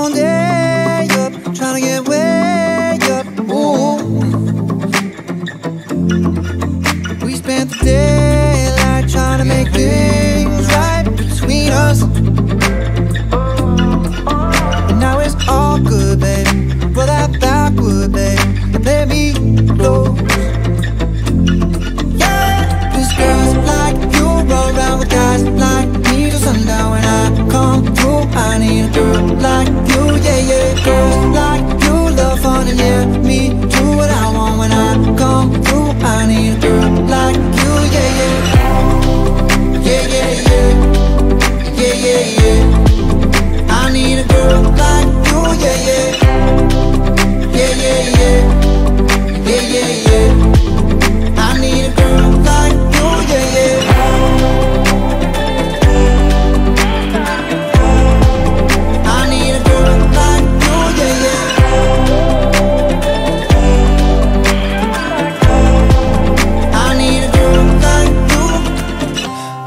I took a whole day up, trying to get way up. Ooh. We spent the daylight trying to make things right between us. But now it's all good, babe. Roll that Backwood, babe, and play me close. Yeah, girls like you roll around with guys like me till sundown when I come through. I need a girl like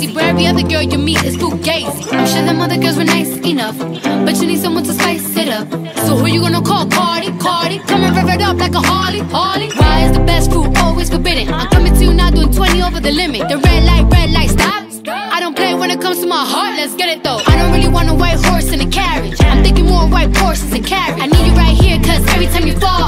crazy. But every other girl you meet is fugazi. I'm sure them other girls were nice enough, but you need someone to spice it up. So who you gonna call? Cardi, Cardi. Come and rev it up like a Harley, Harley. Why is the best food always forbidden? I'm coming to you now, doing 20 over the limit. The red light, red light, stop. I don't play when it comes to my heart, let's get it though. I don't really want a white horse in a carriage. I'm thinking more white horses and carriage. I need you right here, cause every time you right